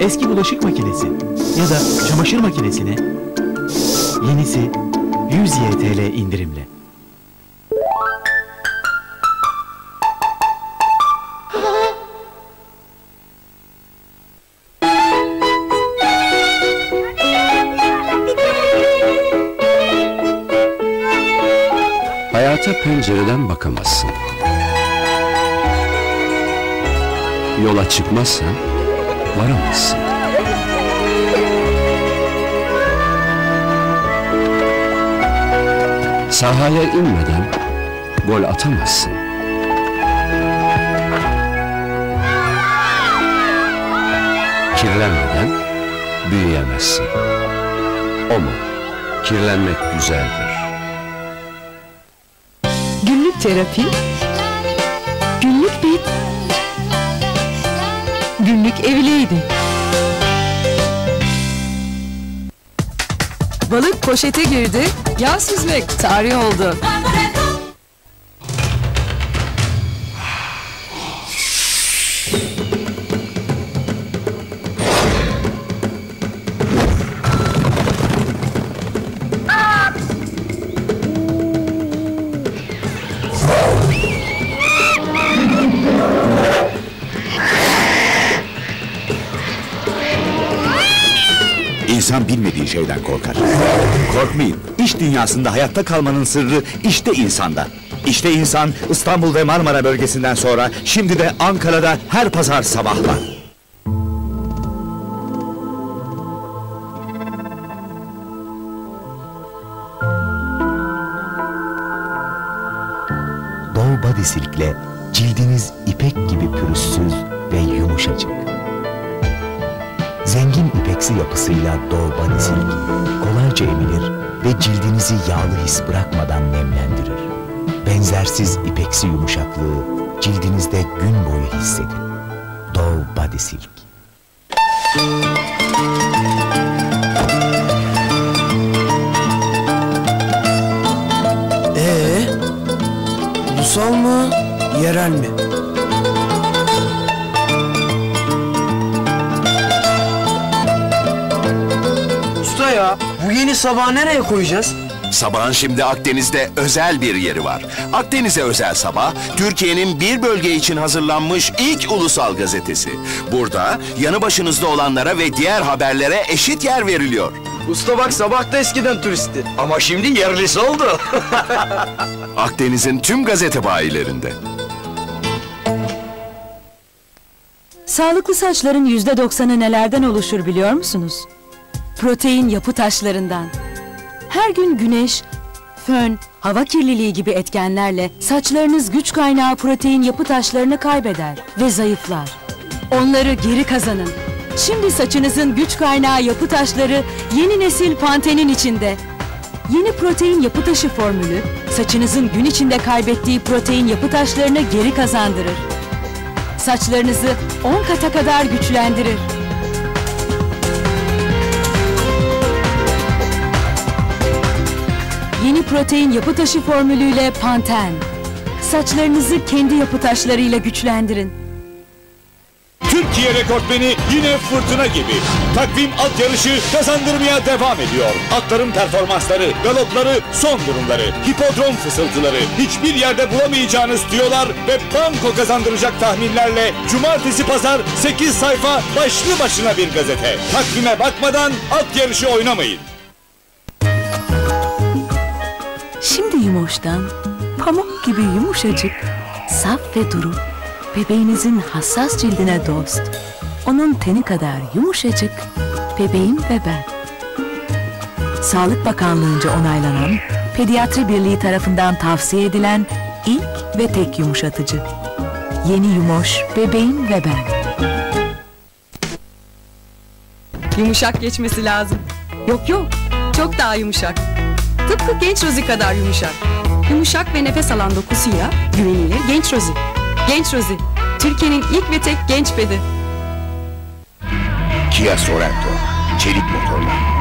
Eski bulaşık makinesi ya da çamaşır makinesine yenisi 100 YTL indirimle. Hayata pencereden bakamazsın. Yola çıkmazsan varamazsın. Sahaya inmeden gol atamazsın. Kirlenmeden büyüyemezsin. O mu? Kirlenmek güzeldir. Günlük terapi, günlük bit, günlük evliydi. Balık poşete girdi, yağ süzmek tarih oldu. İnsan bilmediği şeyden korkar. Korkmayın. İş dünyasında hayatta kalmanın sırrı işte insanda. İşte insan İstanbul ve Marmara bölgesinden sonra şimdi de Ankara'da her pazar sabahlar. Doğu Body Silk'le cildiniz ipek gibi pürüzsüz ve yumuşacık. Zengin ipeksi yapısıyla Silk kolayca emilir ve cildinizi yağlı his bırakmadan nemlendirir. Benzersiz ipeksi yumuşaklığı cildinizde gün boyu hissedin. Doğu Body Silk. Ee, ulusal mı, yerel mi? Ya, bu yeni sabahı nereye koyacağız? Sabahın şimdi Akdeniz'de özel bir yeri var. Akdeniz'e özel sabah, Türkiye'nin bir bölge için hazırlanmış ilk ulusal gazetesi. Burada yanı başınızda olanlara ve diğer haberlere eşit yer veriliyor. Usta bak sabah da eskiden turisti. Ama şimdi yerlisi oldu. Akdeniz'in tüm gazete bayilerinde. Sağlıklı saçların yüzde doksanı nelerden oluşur biliyor musunuz? Protein yapı taşlarından. Her gün güneş, fön, hava kirliliği gibi etkenlerle saçlarınız güç kaynağı protein yapı taşlarını kaybeder ve zayıflar. Onları geri kazanın. Şimdi saçınızın güç kaynağı yapı taşları yeni nesil Panten'in içinde. Yeni protein yapı taşı formülü saçınızın gün içinde kaybettiği protein yapı taşlarını geri kazandırır. Saçlarınızı 10 kata kadar güçlendirir. Yeni protein yapı taşı formülüyle Panten. Saçlarınızı kendi yapı taşlarıyla güçlendirin. Türkiye rekortmeni yine fırtına gibi. Takvim at yarışı kazandırmaya devam ediyor. Atların performansları, galopları, son durumları, hipodrom fısıltıları, hiçbir yerde bulamayacağınız tüyolar ve banko kazandıracak tahminlerle cumartesi pazar 8 sayfa başlı başına bir gazete. Takvime bakmadan at yarışı oynamayın. Şimdi Yumoş'tan pamuk gibi yumuşacık, saf ve duru, bebeğinizin hassas cildine dost. Onun teni kadar yumuşacık, bebeğim ve ben. Sağlık Bakanlığı'nca onaylanan, Pediatri Birliği tarafından tavsiye edilen ilk ve tek yumuşatıcı. Yeni Yumoş, bebeğim ve ben. Yumuşak geçmesi lazım. Yok yok, çok daha yumuşak. Tıpkı genç rozi kadar yumuşak. Yumuşak ve nefes alan dokusuyla güvenilir genç rozi. Genç rozi, Türkiye'nin ilk ve tek genç pedi. Kia Sorento. Çelik motorlar.